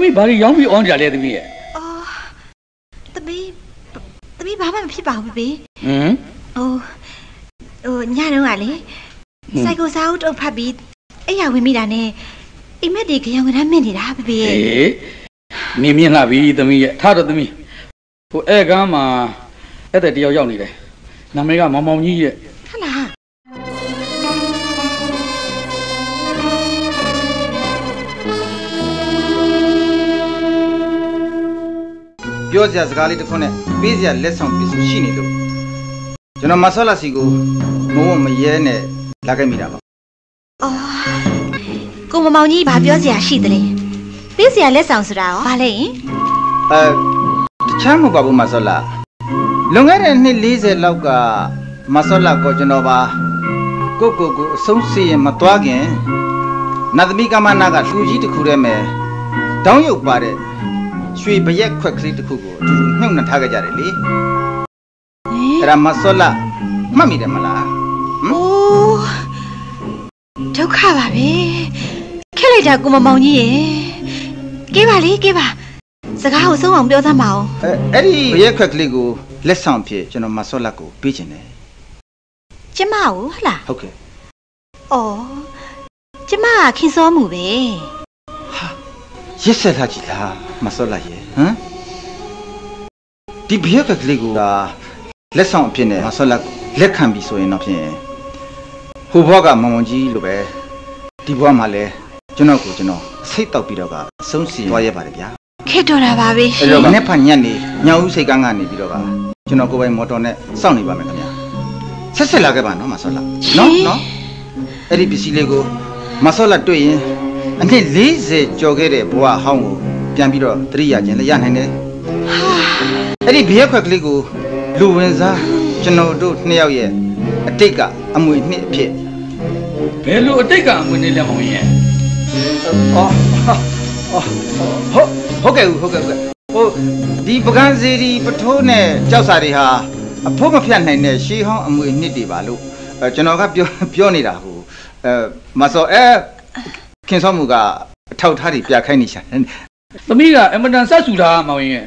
သမီးဘာလို့ရောင်းပြီးအောင်းကြလဲသမီးရဲ့အော်သမီးသမီးဘာမှမဖြစ်ပါဘူးဘေးဟမ်ဟိုဟိုညတော့ကလေစိုက်ကိုစားဦးတုတ်ဖတ်ပြီးအဲ့ရဝင်မိတာနဲ့အိမ်မက်ဒီကြောင်ကရမ်းမင့်နေတာဘေဘေအေးနေမြင်လာပြီသမီးရဲ့ထားတော့သမီးဟိုအဲ့ကမ်းမှာအဲ့တဲ့တယောက်ရောက်နေတယ်နာမည်ကမောင်မောင်ကြီးရဲ့ ပြောစရာစကားလေးတစ်ခုနဲ့ပေးစရာလက်ဆောင်ပစ္စည်းရှိနေလို့ကျွန်တော်မဆောလာစီကိုမဝမရဲနဲ့လာခဲ့မိတာပါအော်ကိုမမောင်ကြီးဘာပြောစရာရှိသလဲပေးစရာလက်ဆောင်ဆိုတာရောဘာလဲယင်အဲတခြားမဟုတ်ပါဘူးမဆောလာလွန်ခဲ့တဲ့နှစ်40လောက်ကမဆောလာကိုကျွန်တော်ပါကိုကိုကိုအဆုံးစီရင်မသွားခင်နတ်သမီးကမနာကလူကြီးတစ်ခုတည်းမဲ့တောင်းရုပ်ပါတဲ့ ရွှေပရက်ခွက်ကလေးတစ်ခုကိုအတူတူမြုပ်နှံထားခဲ့ကြတယ်လေဟင်အဲ့ဒါမဆောလာမှတ်မိတယ်မလားအိုးဒုက္ခပါပဲခက်လိုက်တာကိုမမောင်ကြီးရေကဲပါလေကဲပါစကားကိုဆုံးအောင်ပြောသမ်းပါအောင်အဲအဲ့ဒီပရက်ခွက်ကလေးကိုလက်ဆောင်ဖြစ်ကျွန်တော်မဆောလာကိုပေးချင်တယ်ကျမကိုဟတ်လားဟုတ်ကဲ့။အော်ကျမကခင်စောမှုပဲ ရစ်ဆက်ထားကြည့်လားမစောလိုက်ရဲ့ဟမ်ဒီဘရက်ကလေးကလက်ဆောင်အဖြစ်နဲ့မစောလက်လက်ခံပြီဆိုရင်တော့ဖြင့်ဟိုဘွားကမောင်မောင်ကြီးလိုပဲဒီဘွားမှာလည်းကျွန်တော်ကိုကျွန်တော်စိတ်တောက်ပြီးတော့ကအဆုံးစီသွားရပါတယ်ဗျာ။ခက်တော်တာပါပဲရှအဲ့င်တော့မနေ့ဖန်ညက်နေညောင်ဦးစိတ်ကန်းကနေပြီးတော့ကကျွန်တော်ကိုယ်ပိုင်မော်တော်နဲ့စောင့်နေပါမယ်ခင်ဗျာဆက်ဆက်လာခဲ့ပါနော်မစောလက်နော်နော်အဲ့ဒီပစ္စည်းလေးကိုမစောလက်တွေ့ရင် အနှစ်40ကျော်ခဲ့တဲ့ဘွားဟောင်းကိုပြန်ပြီးတော့တရိယာချင်းလည်းရနိုင်တယ်အဲ့ဒီဘရက်ခွက်ကလေးကိုလူဝင်စားကျွန်တော်တို့နှစ်ယောက်ရဲ့အတိတ်ကအမွေနှစ်အဖြစ်ဘယ်လိုအတိတ်ကအမွေနဲ့လက်မောင်ရဲ့အော်အော်ဟုတ်ဟုတ်ကဲ့ဟုတ်ကဲ့ဟုတ်ကဲ့ဟိုဒီပကန်းစီဒီပထိုးနဲ့ကြောက်စာတွေဟာအဖို့မဖြတ်နိုင်တဲ့ရှေးဟောင်းအမွေနှစ်တွေပါလို့အဲကျွန်တော်ကပြောပြောနေတာဟိုအဲမစောအဲ ခင်စောမှုကအထောက်ထားတွေပြခိုင်းနေရှာတယ်သမီးကအမတန်ဆက်ဆူတာမောင်ရဲ့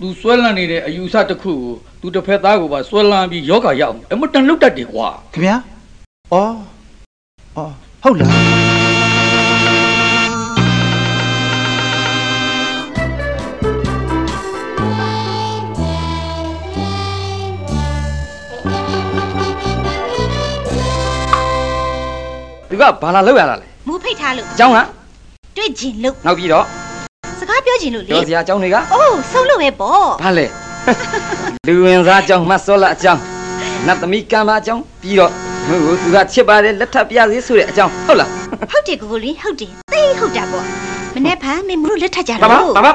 သူဆွဲလန်းနေတဲ့အယူဆတစ်ခုကိုသူတစ်ဖက်သားကိုပါဆွဲလန်းပြီးယောဂရအောင်အမတန်လုတ်တတ်တယ်ကွာခင်ဗျာအော်အော်ဟုတ်လားသူကဘာလာလောက်ရတာလဲ မူဖိတ်ထားလို့ကျောင်းကတွေ့ကျင်လို့နောက်ပြီးတော့စကားပြောကျင်လို့လေပြောစရာကျောင်းတွေကအိုးဆုံးလို့ပဲပေါ့ဘာလဲလူဝင်စားကျောင်းမဆောလာအကျောင်းနတ်သမီးကံပါအကျောင်းပြီးတော့ငါ့ကိုသူကချစ်ပါတယ်လက်ထပ်ပြစေဆိုတဲ့အကြောင်းဟုတ်လားဟုတ်တယ်ကိုကိုလေးဟုတ်တယ်သိဟုတ်တာပေါ့မနေ့ဖန်မင်းမတို့လက်ထပ်ကြတော့ဘာဘာ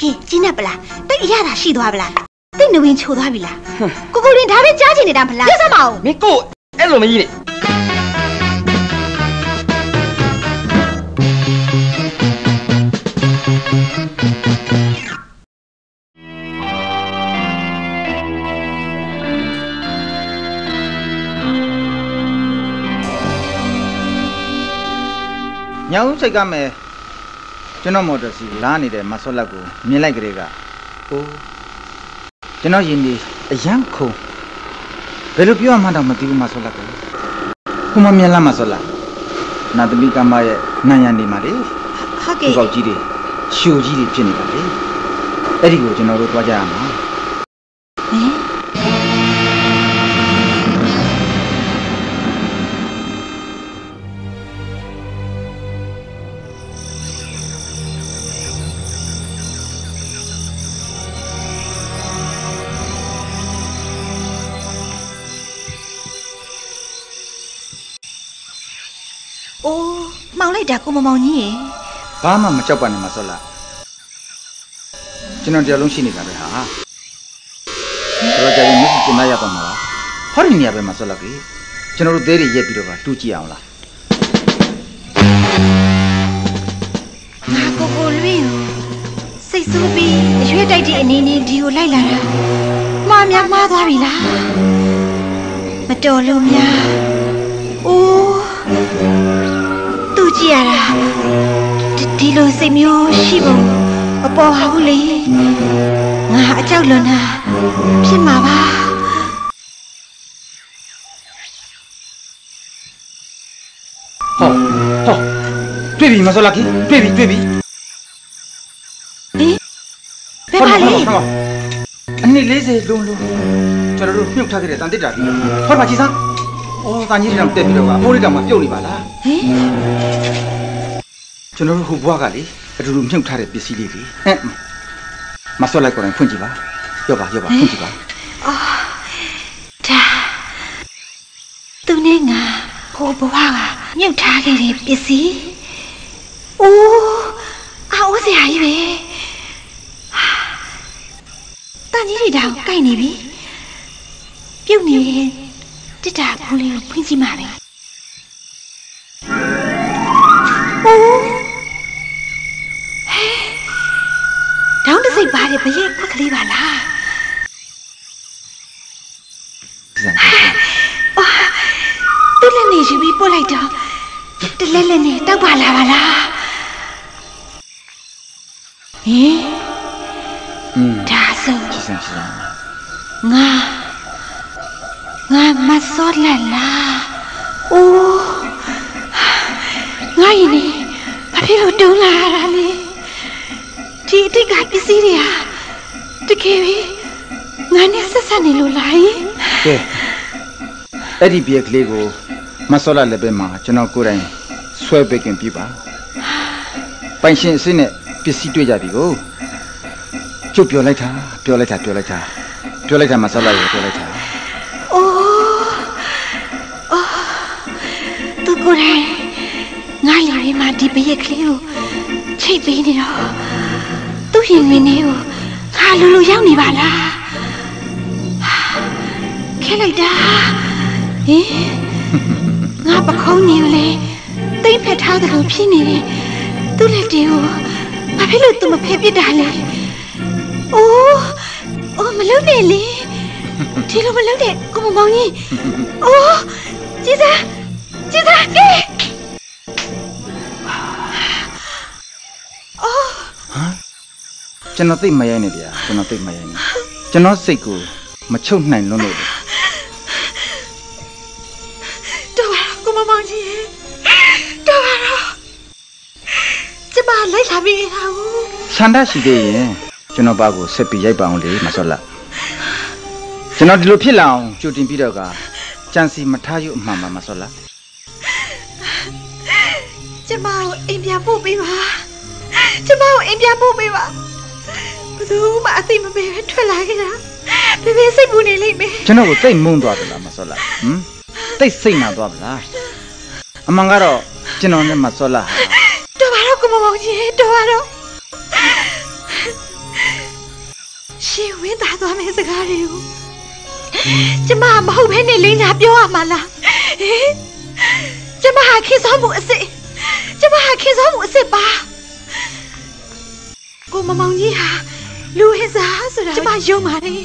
ကဲကျင်းရပလားတိတ်အရတာရှိသွားပလားတိတ်နဝင်ချိုသွားပြီလားကိုကိုလေးဒါပဲကြားချင်နေတာမလားပြစမအောင်မင်းကိုအဲ့လိုမကြီးနဲ့ ညောင်ဦးစိတ်ကမယ်ကျွန်တော်မော်တော်စီလာနေတဲ့မဆော့လက်ကိုမြင်လိုက်ကြတဲ့ကအိုးကျွန်တော်ယင်ဒီအရန်ခုံဘယ်လိုပြောမှန်းတော့မသိဘူးမဆော့လက်ကိုခုမမြင်လားမဆော့လက်နာသမီကမ္ဘာရဲ့နံရံနေမှာလေဟုတ်ဒီကဲ့ကောက်ကြီးတွေရှိုကြီးတွေဖြစ်နေတာလေအဲ့ဒီကိုကျွန်တော်တို့တွားကြရမှာ မောင်လိုက်တာကိုမမောင်ကြီးရေဘာမှမကြောက်ပါနဲ့မဆော့လက်ကျွန်တော်တရားလုံးရှိနေတာပဲဟာတော့ကြာရင်မျက်စိကျင်မရတော့မှာပါဟောဒီနေရာပဲမဆော့လက်ကြီးကျွန်တော်တို့သေးတွေရက်ပြီးတော့ပါတူးကြည့်အောင်လားငါကိုကိုလွင်းစိတ်ဆိုးပြီးအရွေးတိုက်တဲ့အနေနဲ့ဒီကိုလိုက်လာတာမှားများမှားသွားပြီလားမတော်လို့များအိုးသူ ကြည့်ရတာတဒီလိုစိတ်မျိုးရှိဖို့မပေါ်ပါဘူးလေငါအကြောက်လွန်တာဖြစ်မှာပါဟောဟောတွေ့ပြီမစောလာကြီးတွေ့ပြီတွေ့ပြီဟင်ဘယ်ပါလဲအနည်း40လုံးလုံးကျွန်တော်တို့မြုပ်ထားခဲ့တဲ့တန်တစ်တာကြီးဟောပါကြည်စမ်း အော်တန်ကြီးတွေတော့တက်ပြီးတော့ကအဖိုးလေးတောင်မှပြုတ်နေပါလားဟင်ကျွန်တော်တို့ဟိုဘွားကလေအတူတူမြုပ်ထားတဲ့ပစ္စည်းလေးတွေဟဲ့မစောလိုက်ကိုယ်တိုင်ဖွင့်ကြည့်ပါရောပါရောပါဖွင့်ကြည့်ပါဒါသူနဲ့ငါဟိုဘဝကမြုပ်ထားခဲ့တဲ့ပစ္စည်းအိုးအာအိုးစရာကြီးပဲတန်ကြီးတွေတောင်ကိုက်နေပြီပြုတ်နေတဲ့ တစ်တာဘူးလေးကိုဖွင့်ကြည့်မှာပဲအိုးဟဲဒေါင်းတစ်စိတ်ပါတဲ့ဘရဲ့ခွက်ကလေးပါလားစမ်းကြည့်စမ်းသူ့လက်နဲ့ယူပြီးပို့လိုက်တော့တလဲလဲနဲ့တောက်ပါလာပါလားဟင်อืมဒါဆိုကြည့်စမ်းကြည့်စမ်းငါ ငါမစောလက်လားအိုးငါရင်နေဘာဖြစ်လို့တုံးလာရတာလဲဒီအတိတ်ကပစ္စည်းတွေဟာတကယ်ပဲငါနဲ့ဆက်ဆက်နေလို့လားယင်ကဲအဲ့ဒီပြက်ကလေးကိုမစောလာလည်းပဲမှာကျွန်တော်ကိုယ်တိုင်ဆွဲပေးခင်ပြပါပိုင်ရှင်အစ်စ်နဲ့ပစ္စည်းတွေ့ကြပြီကိုကျုပ်ပြောလိုက်တာပြောလိုက်တာပြောလိုက်တာပြောလိုက်တာမစောလာရေပြောလိုက်တာ ဒီဘရက်ကလေးကိုချိတ်ပေးနေတော့သူ့ရင်ဝင်နေကိုခါလူလူရောက်နေပါလားဟာခဲလိုက်တာဟင်ငါပခုံးနေလေတိတ်ဖက်ထားတယ်လို့ဖြစ်နေတယ်သူ့လက်တွေကိုဘာဖြစ်လို့သူမဖယ်ပစ်တာလဲအိုးအိုးမလုပ်နဲ့လေဒီလိုမလုပ်တဲ့ကိုမမောင်ကြီးအိုးကြည်စားကြည်စားကေ ကျွန်တော်သိမရိုင်းနေဗျာကျွန်တော်သိမရိုင်းနေကျွန်တော်စိတ်ကိုမချုပ်နိုင်လွန်းလို့လေတော်ပါတော့ကိုမမောင်ကြီးတော်ပါတော့ကျမလိုက်လာပြီဟာဘူးဆန္ဒရှိသေးရင်ကျွန်တော်ဘာကိုဆက်ပြီးရိုက်ပါအောင်လေမစောလာကျွန်တော်ဒီလိုဖြစ်လာအောင်ကြိုတင်ပြီးတော့ကကြံစီမထားရအမှန်ပါမစောလာကျမကိုအိမ်ပြန်ပို့ပေးပါကျမကိုအိမ်ပြန်ပို့ပေးပါဘယ် သူမှအသိမပေးပဲထွက်လာခဲ့တာဖေဖေစိတ်ပူနေလိမ့်မယ်ကျွန်တော်ကိုတိတ်မုန်းသွားတယ်လားမစောလာဟမ်တိတ်စိတ်နာသွားပါလားအမှန်ကတော့ကျွန်တော်နဲ့မစောလာဟာတော်ပါတော့ကိုမမောင်ကြီးတော်ပါတော့ရှင်ဝင်းသားသွားမယ့်စကားတွေကိုကျမမဟုတ်ဘဲနဲ့လိမ့်ညာပြောရမှာလားဟင်ကျမဟာခင်စောမှုအစ်စ်ကျမဟာခင်စောမှုအစ်စ်ပါကိုမမောင်ကြီးဟာ လူဟစ်စားဆိုတာကျမယုံပါတယ်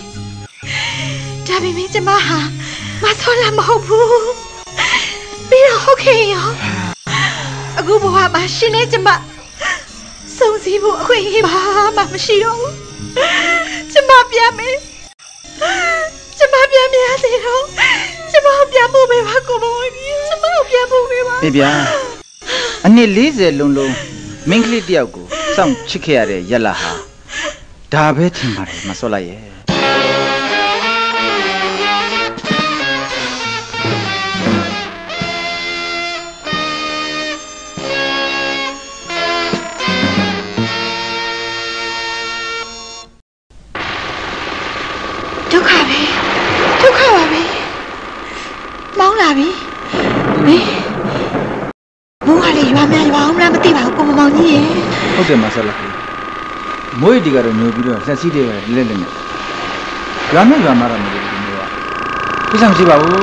ဒါပေမဲ့ကျမဟာမဆောလာမဟုတ်ဘူးပြီးတော့ဟုတ်ခင်ရောအခုဘဝမှာရှင်နဲ့ကျမစုံစည်းဖို့အခွင့်အရေးပါမှမရှိတော့ဘူးကျမပြန်မယ်ကျမပြန်မရသေးတော့ကျမကိုပြန်ဖို့ပေးပါကိုမောင်ကြီးကျမကိုပြန်ဖို့ပေးပါအေးဗျာအနှစ်40လုံးလုံးမင်းကလေးတယောက်ကိုစောင့်ချစ်ခဲ့ရတဲ့ရက်လာဟာ ဒါပဲထင်ပါတယ်မစောလာရဲ့ဒုက္ခပဲဒုက္ခပါပဲမောင်းလာပြီဟင်မိုးကလည်းရွာများရွာအောင်မလားမသိပါဘူးကိုမမောင်ကြီးရဲ့ဟုတ်တယ်မဆလာ မွေးဒီကတော့ညိုပြီးတော့လက်စီးတွေကလက်လက်နဲ့ရွာနဲ့ရွာမှာတော့မလို့ဒီမျိုးကပြဿနာမရှိပါဘူးဟ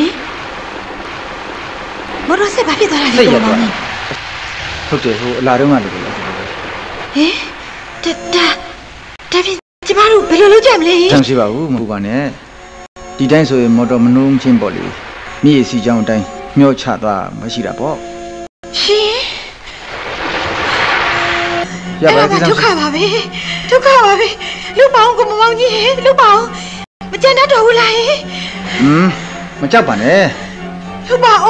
င်မော်တော်ဆက်ဘာဖြစ်သွားတာလဲစိတ်ရကိုမောသွားင်ကြီးဟုတ်တယ်ဟိုအလာတုန်းကလို့ပဲဟင်တတာဒါဖြင့်ကျမတို့ဘယ်လိုလုပ်ကြမလဲတမ်းရှိပါဘူးမဟုတ်ပါနဲ့ဒီတိုင်းဆိုရင်မော်တော်မနှုံးချင်းပေါ့လေမြည်စီချောင်းအတိုင်းမျောချသွားမရှိတာပေါ့ရှင် ရပါပြီအဲ့ဒါကိစ္စဒုက္ခပါပဲဒုက္ခပါပဲလူပေါင်းကိုမမောင်ကြီးဟဲ့လူပေါင်းမကြမ်းတတ်တော့ဘူးလားဟဲ့อืมမကြောက်ပါနဲ့လူပေါင်း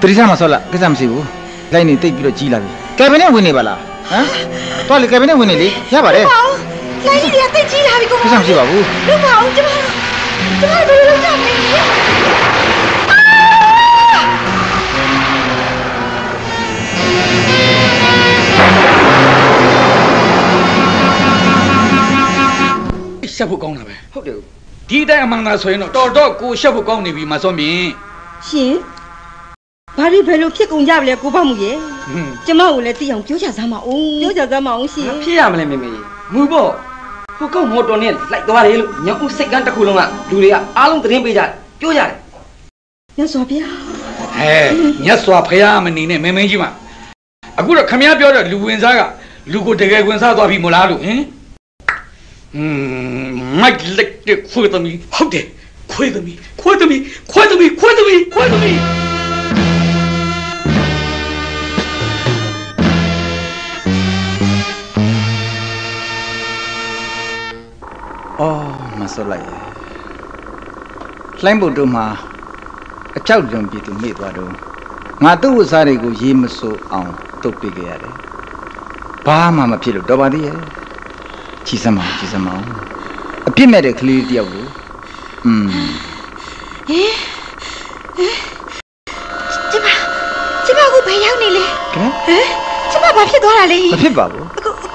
တတိယမဆော့လာကိစ္စမရှိဘူးလိုက်နေတိတ်ပြီးတော့ကြီးလာပြီကယ်ဘင်နဲ့ဝင်နေပါလားဟမ်တော့လေကယ်ဘင်နဲ့ဝင်နေလေရပါတယ်လူပေါင်းလိုင်းကြီးတွေကတိတ်ကြီးလာပြီကိုကိစ္စမရှိပါဘူးလူပေါင်းကျမကျမဘယ်လိုလုပ်ကြမလဲ ရှက်ဖို့ကောင်းတာပဲဟုတ်တယ်ဦးဒီအတိုင်းအမှန်သာဆိုရင်တော့တော်တော့ကိုရှက်ဖို့ကောင်းနေပြီမစောမြင်ရှင်ဘာလို့ဘယ်လိုဖြစ်ကုန်ကြပါလဲကိုပေါ့မှုရဲ့ဟွန်းကျမကိုလည်းသိအောင်ပြောချစမ်းပါဦးပြောချစမ်းပါဦးရှင်မဖြစ်ရမလဲမေမေမူပေါ့ဟိုကောင်မော်တော်နဲ့လိုက်သွားတယ်လို့ညောင်ဦးစိတ်ကန်းတစ်ခုလုံးကလူတွေကအားလုံးသတင်းပေးကြတယ်ပြောကြတယ်မြတ်စွာဘုရားဟဲမြတ်စွာဘုရားမနေနဲ့မင်းမင်းကြီးမအခုတော့ခမည်းပြောတဲ့လူဝင်စားကလူကိုတကယ်ဝင်စားသွားပြီမို့လားလို့ဟင်อืม မိုက်လက်တဲ့ခွေးသမီးဟုတ်တယ်ခွေးသမီးခွေးသမီးခွေးသမီးခွေးသမီးခွေးသမီးအော်မဆော့လိုက်ရဲ့လှိုင်းပုတ်တို့မှာအကြောက်ကြုံပြည်သူမေ့သွားတော့ငါသူ့ဝစားတွေကိုရေးမစိုးအောင်တုတ်ပေးခဲ့ရတယ်ဘာမှမဖြစ်လို့တော်ပါသေးရဲ့ ကြည်စမ်းပါဦးကြည်စမ်းပါဦးအပြစ်မဲ့တဲ့ကလေးတယောက်ကိုอืมကျမကျမကိုဘယ်ရောက်နေလဲကဲဟမ်ကျမဘာဖြစ်သွားတာလဲမဖြစ်ပါဘူးအခုအခု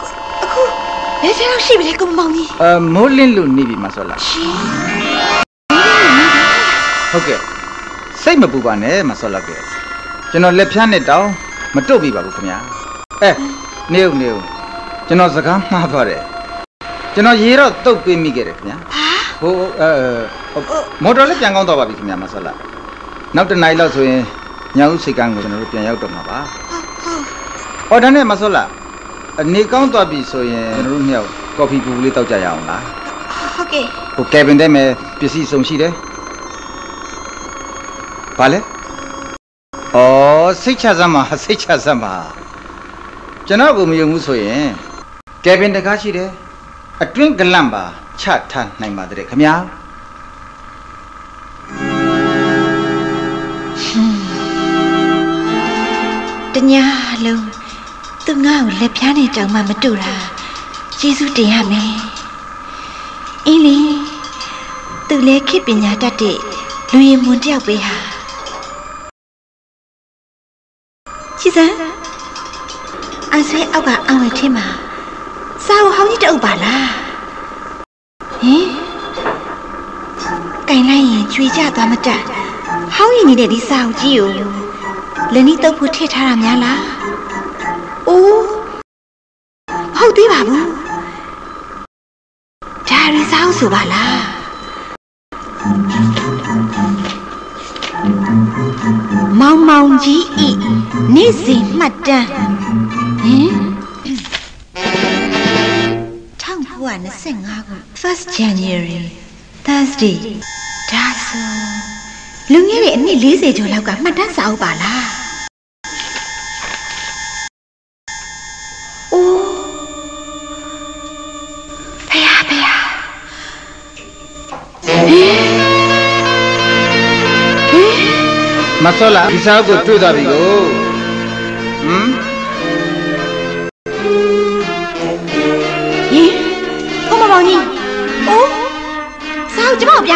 အခုဘယ်ဆရာလောက်ရှိပြီလဲကိုမမောင်ကြီးအမိုးလင်းလို့နေပြီမဆော့လိုက်ရှင်ဟုတ်ကဲ့စိတ်မပူပါနဲ့မဆော့လောက်ကဲကျွန်တော်လက်ဖြားနဲ့တောင်းမတုတ်ပြီပါဘူးခင်ဗျာအဲနေဦးနေဦးကျွန်တော်စကားမှားသွားတယ် ကျွန်တော်ရေတော့တုတ်ပေးမိခဲ့တယ်ခင်ဗျာဟာဟိုအဲဟုတ်မော်တော်လည်းပြန်ကောင်းသွားပါပြီခင်ဗျာမဆော့လောက်နောက်တစ်နိုင်လောက်ဆိုရင်ညောင်ဦးစိတ်ကန်းကိုကျွန်တော်တို့ပြန်ရောက်တော့မှာပါဟုတ်ဟုတ်ဟောဒါနဲ့မဆော့လောက်အနေကောင်းသွားပြီဆိုရင်ကျွန်တော်တို့မြောက်ကော်ဖီပူပူလေးတောက်ကြရအောင်လားဟုတ်ကဲ့ဟိုကယ်ဘင်ထဲမှာပစ္စည်းစုံရှိတယ်။ဘာလဲ။အော်စိတ်ချစမ်းပါစိတ်ချစမ်းပါ။ကျွန်တော်ကိုမယုံဘူးဆိုရင်ကယ်ဘင်တကားရှိတယ်။ အတွင်းကလန့်ပါချထားနိုင်ပါတဲ့ခင်ဗျာတညာလုံးသူငါ့ကိုလက်ဖြားနေတောင်မှမတူတာကျေးဇူးတင်ရမယ်အင်းလီသူလည်းခေတ်ပညာတတ်တဲ့လူရင်မွန်တယောက်ပဲဟာချစ်စမ်းအဆွေအောက်ကအံဝဲထင်းမှာ စာအုပ်ဟောင်းကြီးတအုပ်ပါလားဟင်ကင်လိုက်ရင်ကျွေကြသွားမတတ်ဟောင်းရင်နေတဲ့ဒီစာအုပ်ကြီးကိုလက်နီးတုပ်ဖို့ထည့်ထားတာများလား။အိုးမဟုတ်သေးပါဘူး။ဒါရီစားအောင်ဆိုပါလား။မောင်မောင်ကြီးဤနေ့စဉ်မှတ်တမ်း 1925ခု 1st January Thursday ဒါဆိုလူငယ်တဲ့အနှစ်40ကျော်လောက်ကမှတ်တမ်းစာအုပ်ပါလားအိုးဖေဟာဖေဟာဟေး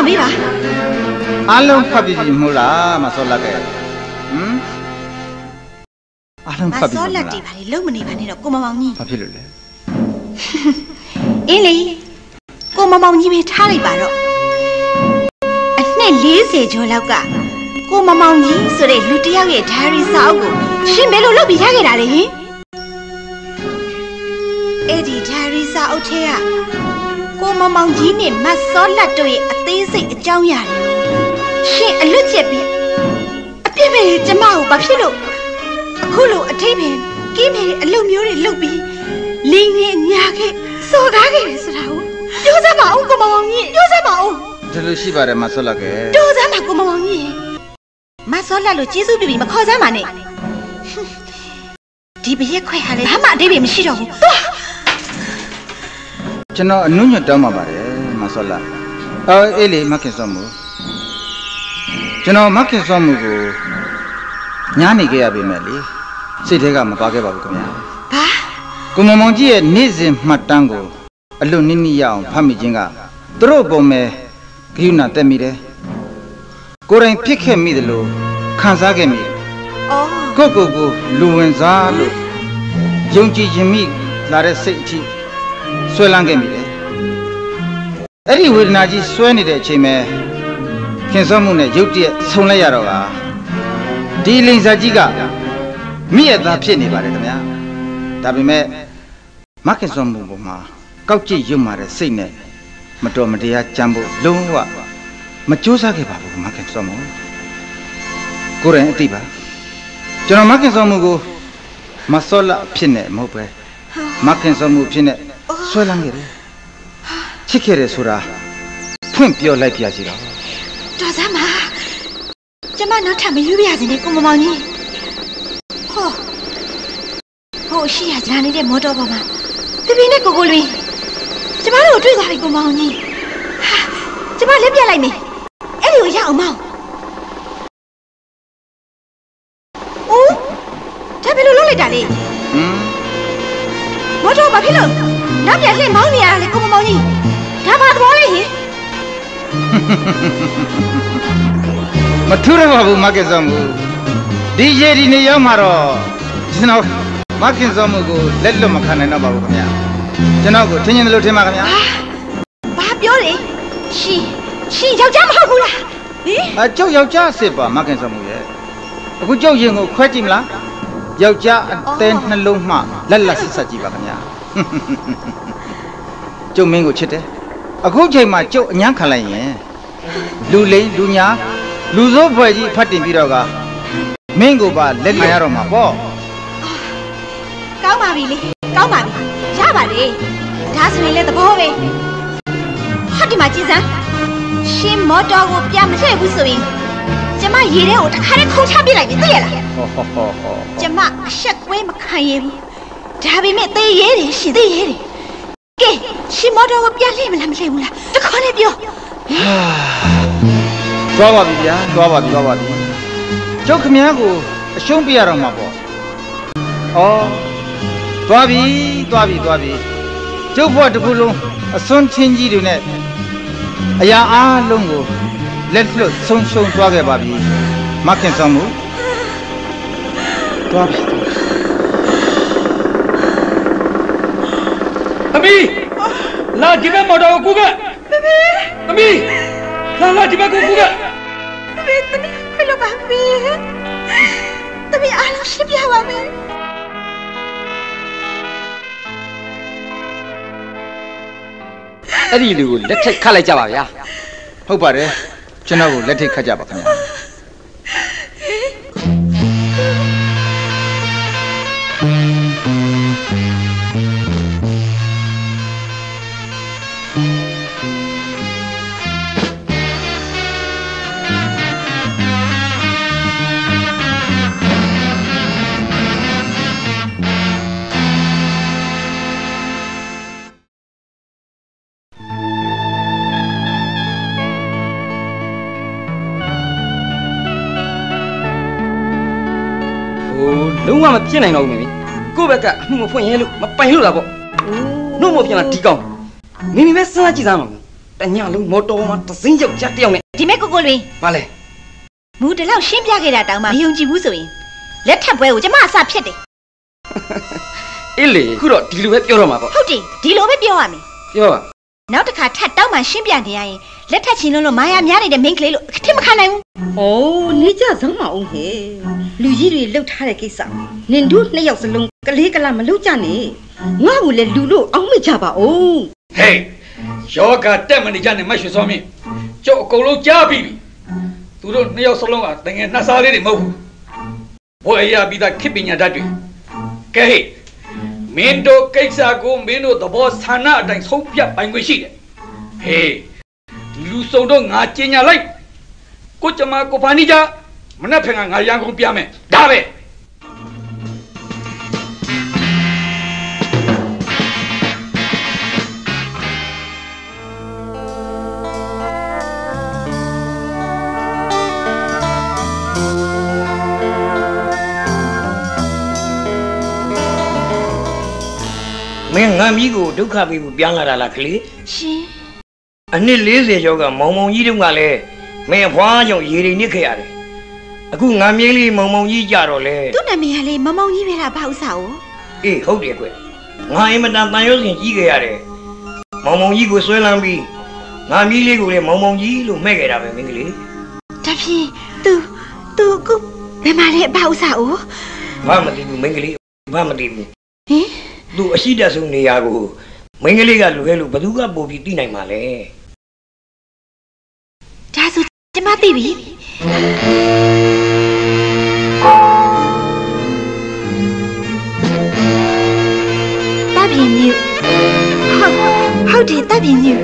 ပ်ကျမကိုပြန်ပေးပါအားလုံးဖတ်ပြီးပြီမဟုတ်လားမဆော့လာကဲဟမ်အားလုံးမဖတ်ပြီးစောပြီမလက်လားတီပါလေလုံမနေပါနဲ့တော့ကိုမမောင်ကြီးဘာဖြစ်လို့လဲအင်းလေကိုမမောင်ကြီးပဲထားလိုက်ပါတော့အနှစ်40ကျော်လောက်ကကိုမမောင်ကြီးဆိုတဲ့လူတစ်ယောက်ရဲ့ diary စာအုပ်ကိုရှင်ဘယ်လိုလုပ်ပြီးရခဲ့တာလဲဟင်အဲ့ဒီ diary စာအုပ်ထဲက ကိုမမောင်ကြီးနဲ့မတ်စောလက်တို့ရဲ့အသေးစိတ်အကြောင်းအရာတွေကိုရှင်အလွတ်ချက်ပြီးအပြစ်ပဲကျမကိုဘာဖြစ်လို့အခုလိုအထိပ္ပယ်ကင်းမယ်အလုပ်မျိုးတွေလုပ်ပြီးလင်းနေညာခဲ့စော်ကားခဲ့တယ်ဆိုတာကိုပြောစမ်းပါဦးကိုမမောင်ကြီးပြောစမ်းပါဦးဒီလိုရှိပါတယ်မဆော့လာကဲပြောစမ်းပါကိုမမောင်ကြီးမဆော်လက်လို့ကျေးဇူးပြုပြီးမခေါ်စမ်းပါနဲ့ဒီဘရက်ခွဲဟာလေဘာမှအတိတ်ပဲမရှိတော့ဘူးသွား ကျွန်တော်အနုညွတ်တောင်းပါပါတယ်မဆောလာအော်အေးလေမခင်စောမှုကျွန်တော်မခင်စောမှုကိုညားနေခဲ့ရပေမဲ့လေစိတ်ထဲကမပါခဲ့ပါဘူးခင်ဗျာဘာကိုမမောင်ကြီးရဲ့နေ့စဉ်မှတ်တမ်းကိုအလွတ်နိမ့်နိရအောင်ဖတ်မိခြင်းကသူတို့ပုံမဲ့ဂိယူနာတက်မိတယ်ကိုယ်တိုင်ဖြစ်ခဲ့မိတယ်လို့ခံစားခဲ့မိတယ်အော်ကိုယ့်ကိုယ်ကိုလူဝင်စားလို့ယုံကြည်ခြင်းမိလာတဲ့စိတ်အထိ ဆွဲလန်းခဲ့မိတယ်အဲ့ဒီဝေဒနာကြီးဆွဲနေတဲ့အချိန်မှာခင်စောမှုနဲ့ရုတ်တရက်ဆုံလိုက်ရတော့ကဒီလိန်စာကြီးကမိရသားဖြစ်နေပါတယ်ခင်ဗျာဒါပေမဲ့မခင်စောမှုပေါ်မှာကောက်ကြည့်ရွတ်မာတဲ့စိတ်နဲ့မတော်မတရားကြမ်းဖို့လုံးဝမကြိုးစားခဲ့ပါဘူးမခင်စောမှုကိုယ်တိုင်အသိပါကျွန်တော်မခင်စောမှုကိုမစောလဖြစ်နေမဟုတ်ပဲမခင်စောမှုဖြစ်နေ ဆွဲလန်းခဲ့တယ်ချစ်ခဲ့တယ်ဆိုတာဖွင့်ပြောလိုက်ပြစီတော့တော်စမ်းပါကျမနောက်ထပ်မယူပြရစေနဲ့ကိုမမောင်ကြီးဟောဟိုရှိရကြာနေတဲ့မော်တော်ပေါ်မှာပြပြနဲ့ကိုကိုလွင်ကျမတို့ကိုတွေ့သွားပြီကိုမောင်ကြီးဟာကျမလက်ပြလိုက်မယ်အဲ့ဒီကိုရအောင်မောင်ဦးဒါဘယ်လိုလုပ်လိုက်တာလဲဟမ်မော်တော်ဘာဖြစ်လို့ နောက်ပြန်လှည့်မောင်းနေရတာလေကိုမမောင်ကြီးဒါဘာသဘောလဲဟင်မထူးရပါဘူးမခင်စောမှုဒီရေဒီနေရောက်မှာတော့ကျွန်တော်မခင်စောမှုကိုလက်လွတ်မခံနိုင်တော့ပါဘူးခင်ဗျာကျွန်တော်ကိုထင်ရင်လို့ထင်ပါခင်ဗျာဘာပြောလဲရှင်ရှင်ယောက်ျားမဟုတ်ဘူးလားဟင်အကျုပ်ယောက်ျားအစ်စ်ပါမခင်စောမှုရဲ့အခုကျုပ်ရင်ကိုခွဲကြည့်မလားယောက်ျားအသေးနှလုံးမှလက်လက်ဆက်ဆက်ကြည့်ပါခင်ဗျာ ကျုပ်မင်းကိုချစ်တယ်အခုချိန်မှာကျုပ်အញ្ញမ်းခံလိုက်ရင်လူလိန်လူညာလူစိုးဖွဲ့ကြီးဖတ်တင်ပြီးတော့ကမင်းကိုပါလက်လျရတော့မှာပေါ့ကောင်းပါပြီလေကောင်းပါပြီရပါလေဒါဆိုရင်လည်းသဘောပဲဟာဒီမှာကြည်စမ်းရှင်မော်တော်ကိုပြမလှည့်ဘူးဆိုရင်ကျမရေထဲကိုတစ်ခါတည်းခုန်ချပစ်လိုက်ပြီသိရလားဟောဟောဟောဟောကျမအဆက်ကွဲမခံရဘူး ဒါပေမဲ့သေရဲတယ်ရှင်သေရဲတယ်ကဲရှင်မော်တော်ကိုပြလှည့်မလားမလှည့်ဘူးလားတခါနဲ့ပြောသွားပါပြီဗျာသွားပါပြီသွားပါပြီကျုပ်ခမည်းကိုအရှုံးပြရတော့မှာပေါ့ဩသွားပြီသွားပြီသွားပြီကျုပ်ဘွားတစ်ခုလုံးအစွန်းချင်းကြီးတွေနဲ့အရာအားလုံးကိုလက်လွတ်ဆုံးရှုံးသွားခဲ့ပါပြီမခင်ဆောင်မှုသွားပြီ သမီးလာဒီဘက်မော်တော်ကိုကူကသမီးလာလာဒီဘက်ကိုကူကသမီးသမီးခွလို့ပါပြီသမီးအားလုံးရှင်းပြပါမယ်အဲ့ဒီလူကိုလက်ထက်ခတ်လိုက်ကြပါဗျာဟုတ်ပါတယ်ကျွန်တော်ကိုလက်ထိတ်ခတ်ကြပါခင်ဗျာ မဖြစ်နိုင်တော့ဘူးမင်းကိုယ့်ဘက်ကအမှုမဖွင့်ရဲလို့မပိုင်လို့လားပေါ့နှုတ်မပြန်လာဒီကောင်မိမိပဲစဉ်းစားကြည့်စမ်းပါတညလုံးမော်တော်မှာတစင်းယောက်ကြားတစ်ယောက်နဲ့ဒီမဲ့ကိုကိုလွင်ဗာလဲမူတလောက်ရှင်းပြခဲ့တာတောင်မှမယုံကြည်ဘူးဆိုရင်လက်ထပ်ပွဲကိုကျမအစဖြစ်တယ်အေးလေခုတော့ဒီလိုပဲပြောတော့မှာပေါ့ဟုတ်တယ်ဒီလိုပဲပြောရမယ်ပြောပါနောက်တစ်ခါထပ်တောင်းမှရှင်းပြနေရရင်လက်ထပ်ချင်လို့လို့မာယာများနေတဲ့မိန်းကလေးလို့အထင်မခံနိုင်ဘူး။အိုး နေကြစမ်းမအောင်ဟဲ့။လူကြီးတွေလှုပ်ထားတဲ့ကိစ္စနင်တို့နှစ်ယောက်စလုံးကလေးကလာမလုပ်ကြနဲ့။ငါ့ကိုလည်းလူလို့အောင်းမကြပါဦးဟေးယောဂတက်မနေကြနဲ့မတ်ရွှေစောမင်းကျုပ်အကုန်လုံးကြားပြီသူတို့နှစ်ယောက်စလုံးကတကယ်နှစားလေးတွေမဟုတ်ဘူးဘွယ်ရပြီးသားခေပညာတတ်တွေကဲဟေးမင်းတို့ကိစ္စကိုမင်းတို့သဘောဆန္ဒအတိုင်းဆုံးဖြတ်ပိုင်ခွင့်ရှိတယ်ဟေးဒီလူစုံတော့ငါကျင်ညာလိုက် ကိုကျမကိုဖာနီကြမနဲ့ဖင်ကငါရန်ကုန်ပြမယ်ဒါပဲမင်းငါမီးကိုဒုက္ခပေးဖို့ပြန်လာတာလားခလေးရှင်အနှစ်40ကျော်ကမောင်မောင်ကြီးတို့ကလည်း မင်းအဖွားကြောင့်ရေတွေနစ်ခဲ့ရတယ်အခုငံမြေးလေးမောင်မောင်ကြီးကြတော့လေသူ့နာမည်ကလေမမောင်ကြီးပဲလားဘာဥစ္စာကိုအေးဟုတ်တယ်ကွငါအင်မတန်တန်ရုပ်စင်ကြီးခဲ့ရတယ်မောင်မောင်ကြီးကိုဆွဲလန်းပြီးငါမြေးလေးကိုလည်းမောင်မောင်ကြီးလို့မှဲ့ခဲ့တာပဲမင်းကလေးဒါဖြင့် तू तू ကုဘယ်မှာလဲဘာဥစ္စာကိုဘာမသိဘူးမင်းကလေးဘာမသိဘူးဟင် သူအရှိတတ်ဆုံးနေရာကိုမင်းကလေးကလူခဲလို့ဘယ်သူကပို့ပြီးသိနိုင်မှာလဲဒါဆို ကျမသိပြီတပ်ပြင်းမြူဟုတ်ဟုတ်တယ်တပ်ပြင်းမြူ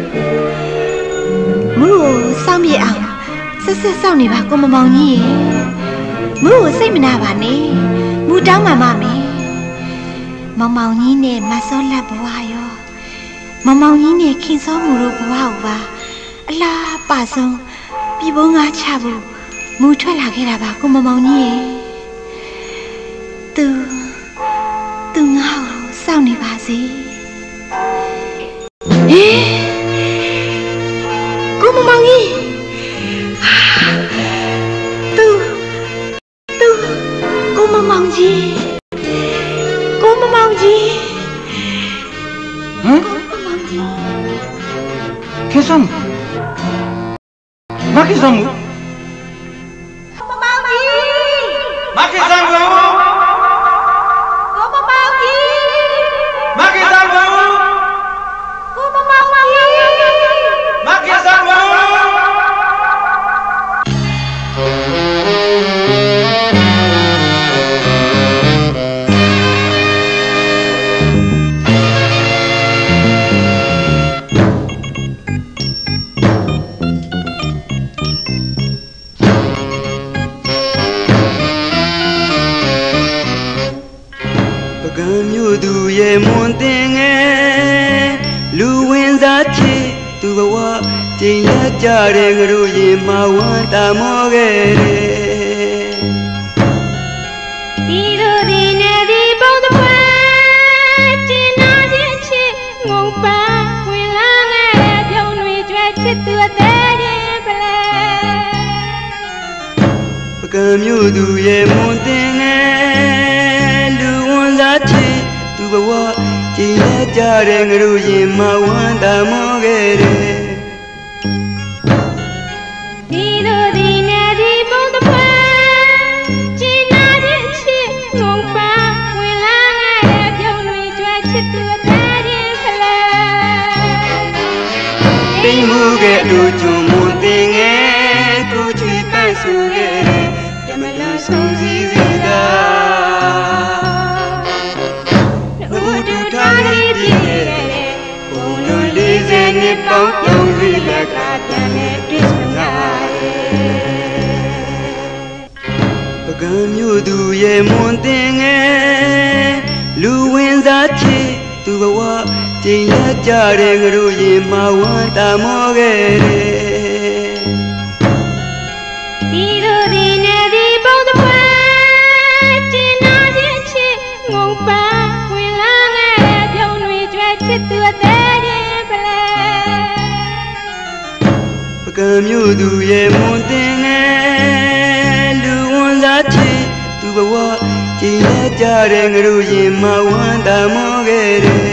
မူကိုစောင့်မြေအောင်ဆက်ဆက်စောင့်နေပါကိုမမောင်ကြီးရေမူကိုစိတ်မနာပါနဲ့မူတောင်းပါမမယ်မောင်မောင်ကြီးနဲ့မဆောလက်ဘွားရောမောင်မောင်ကြီးနဲ့ခင်စောမှုတို့ဘွားကိုပါအလားပါဆုံး ပြီဘုံငါချဖို့မူထွက်လာခဲ့တာပါကိုမမောင်ကြီးရေသူသူငါ့ကိုစောင့်နေပါစေဟေး မ က်ကြတဲ့ငရုရင်မဝမ်းတာမောခဲ့တယ်ဒီလိုဒီနေဒီပုံသပွဲကျင်နာခြင်းချစ်ငုံပါဝင်လာတဲ့ပြုံးတွေကြွယ်ချစ်သူအသေးရင်ပလဲပကံမြို့သူရဲ့မွန်တင်ငယ်လူဝင်စားချေသူဘဝကျင်လက်ကြတဲ့ငရုရင်မဝမ်းတာမောခဲ့တယ် နှစ်ပေါင်းပြောင်းပြီးလက်ကပြန်နဲ့တွေ့ဆုံရပကံမြို့သူရဲ့မွန်တင်ငယ်လူဝင်စားချေသူဘဝကျင်လက်ကြတဲ့ငရုရင်မဝမ်းတာမောခဲ့တယ် မြို့သူရဲ့မွန်တင်ငယ်လူဝန်စားချေသူဘဝကျင်လက်ကြတဲ့ငရုရင်မဝမ်းတာမောခဲ့တယ်